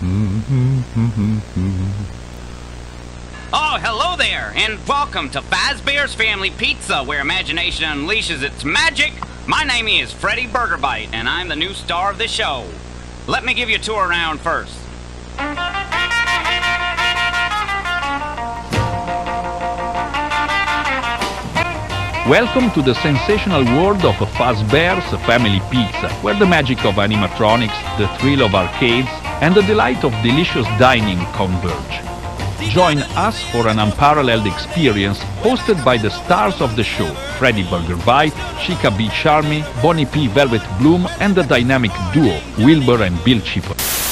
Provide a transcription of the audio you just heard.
Oh, hello there, and welcome to Fazbear's Family Pizza, where imagination unleashes its magic. My name is Freddy Burgerbite, and I'm the new star of the show. Let me give you a tour around first. Welcome to the sensational world of Fazbear's Family Pizza, where the magic of animatronics, the thrill of arcades, and the delight of delicious dining converge. Join us for an unparalleled experience hosted by the stars of the show, Freddy Burger Bite, Chica B. Charmy, Bonnie P. Velvet Bloom, and the dynamic duo, Wilbur and Bill Chipper.